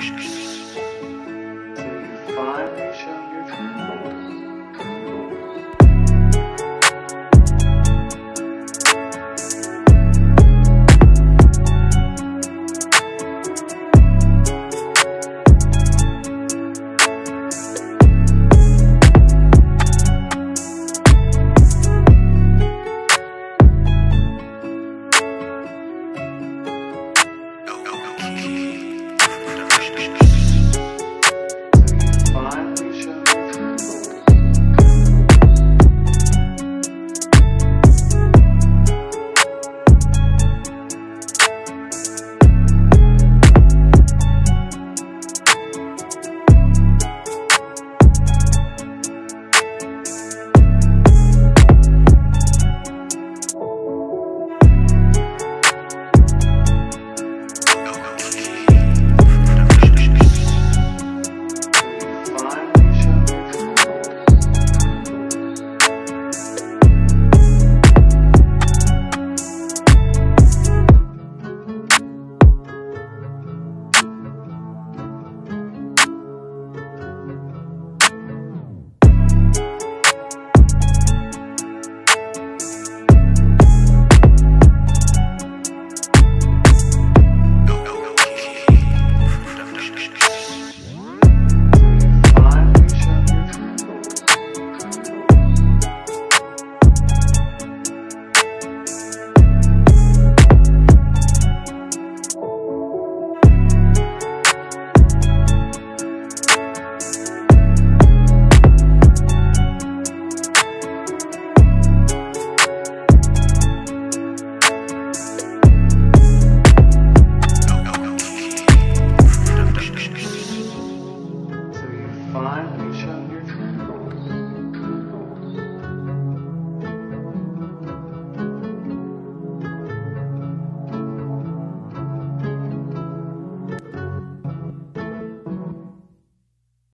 you